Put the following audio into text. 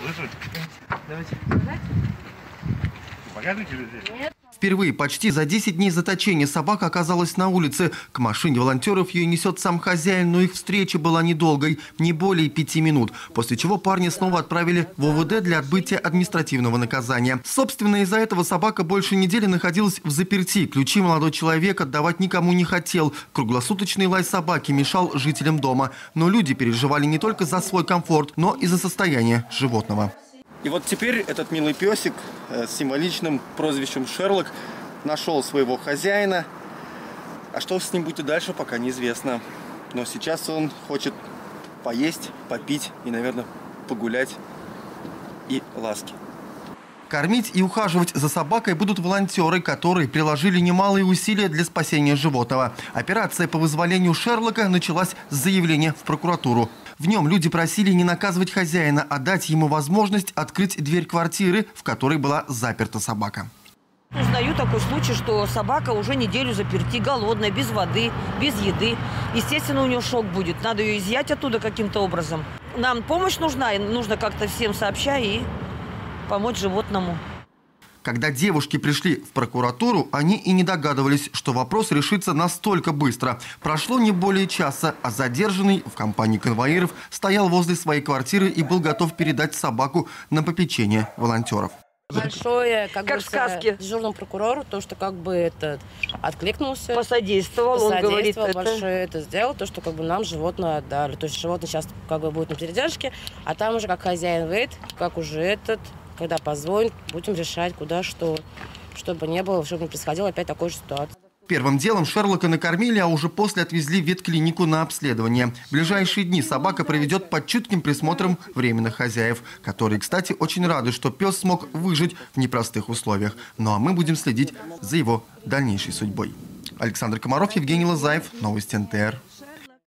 Слышишь? Давайте. Покажите людей. Впервые почти за 10 дней заточения собака оказалась на улице. К машине волонтеров ее несет сам хозяин, но их встреча была недолгой, не более пяти минут. После чего парни снова отправили в ОВД для отбытия административного наказания. Собственно, из-за этого собака больше недели находилась в заперти. Ключи молодой человек отдавать никому не хотел. Круглосуточный лай собаки мешал жителям дома. Но люди переживали не только за свой комфорт, но и за состояние животного. И вот теперь этот милый песик э, с символичным прозвищем Шерлок нашел своего хозяина. А что с ним будет дальше, пока неизвестно. Но сейчас он хочет поесть, попить и, наверное, погулять и ласки. Кормить и ухаживать за собакой будут волонтеры, которые приложили немалые усилия для спасения животного. Операция по вызволению Шерлока началась с заявления в прокуратуру. В нем люди просили не наказывать хозяина, а дать ему возможность открыть дверь квартиры, в которой была заперта собака. Узнаю такой случай, что собака уже неделю заперти, голодная, без воды, без еды. Естественно, у нее шок будет. Надо ее изъять оттуда каким-то образом. Нам помощь нужна, и нужно как-то всем сообщать и помочь животному. Когда девушки пришли в прокуратуру, они и не догадывались, что вопрос решится настолько быстро. Прошло не более часа, а задержанный в компании конвоиров стоял возле своей квартиры и был готов передать собаку на попечение волонтеров. Большое, как, Как бы, в сказке. дежурному прокурору, то, что как бы этот откликнулся. Посодействовал, он говорит, посодействовал, это... большое это сделал, то, что как бы нам животное отдали. То есть животное сейчас как бы будет на передержке, а там уже как хозяин выйдет, как уже этот, когда позвонит, будем решать, куда что, чтобы не было, чтобы не происходило опять такой же ситуации. Первым делом Шерлока накормили, а уже после отвезли в ветклинику на обследование. В ближайшие дни собака проведет под чутким присмотром временных хозяев, которые, кстати, очень рады, что пес смог выжить в непростых условиях. Ну а мы будем следить за его дальнейшей судьбой. Александр Комаров, Евгений Лазаев, Новости НТР.